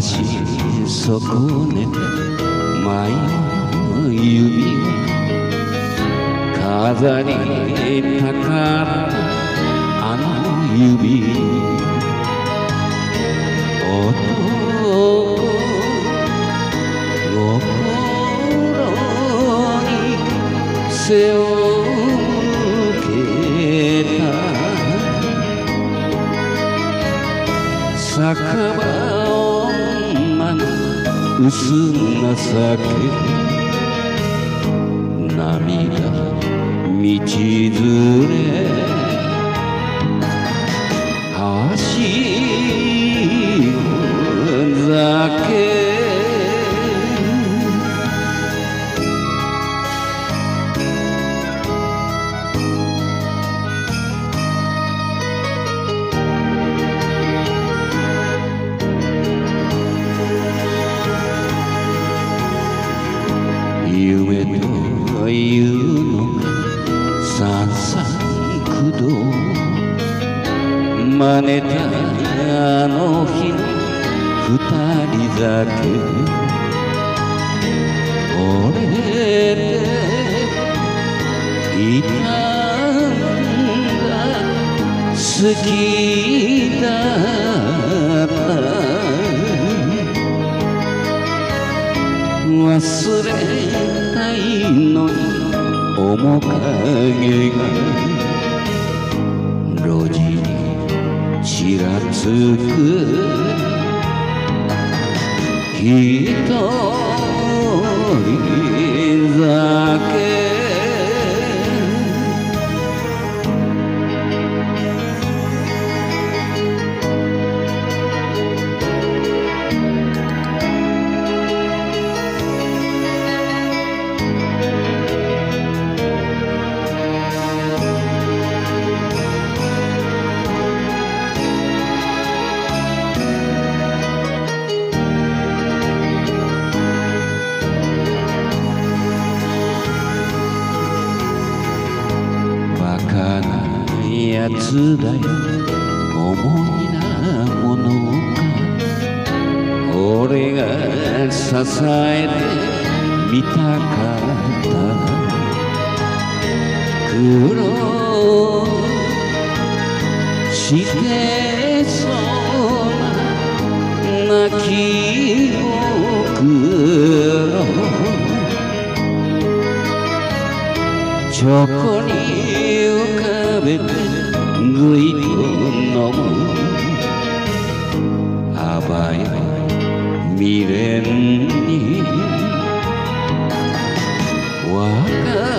し損ね舞の指。飾りたかったあの指。男心に背を向けた酒場をまの薄情け。涙道連れ。三三九度真似たあの日の二人酒俺でいたんだ好きだった忘れたいのに面影が路地にちらつく。一人やつだよ重いなものか俺が支えてみたかった苦労してそうな泣きぼくろチョコに浮かべて người thương nóng abai à, miren ni. Wa